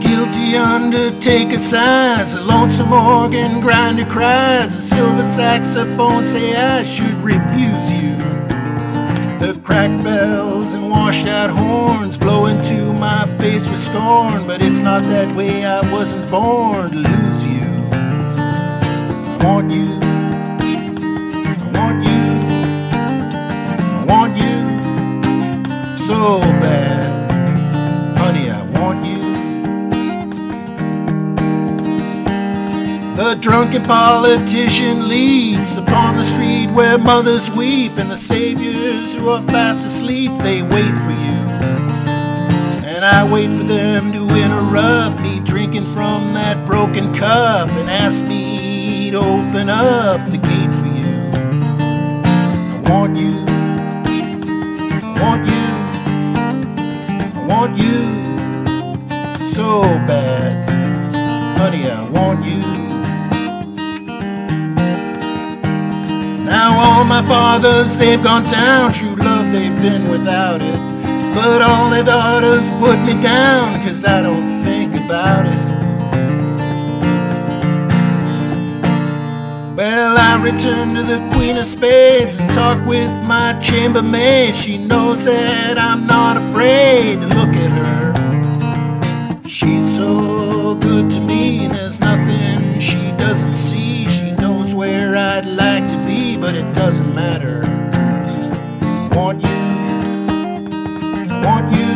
Guilty undertaker sighs, the lonesome organ grinder cries, the silver saxophone say I should refuse you. The cracked bells and washed out horns blow into my face with scorn, but it's not that way. I wasn't born to lose you. I want you. I want you. I want you so bad. The drunken politician leads upon the street where mothers weep and the saviors who are fast asleep, they wait for you. And I wait for them to interrupt me drinking from that broken cup and ask me to open up the gate for you. I want you. I want you. I want you so bad. Honey, I want you. My fathers, they've gone down. True love, they've been without it. But all their daughters put me down, cause I don't think about it. Well, I return to the Queen of Spades and talk with my chambermaid. She knows that I'm not afraid to look at her. She's so good to me, and there's nothing but it doesn't matter. I want you. I want you.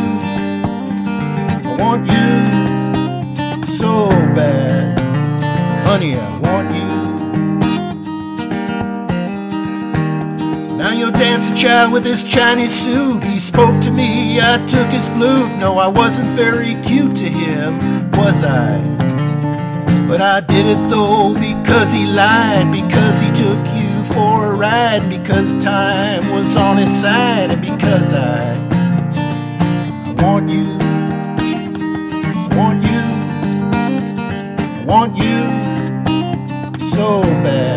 I want you so bad. Honey, I want you. Now your dancing child with his Chinese suit, he spoke to me, I took his flute. No, I wasn't very cute to him, was I? But I did it though because he lied, because he took you ride, because time was on his side, and because I, I want you, want you, want you so bad.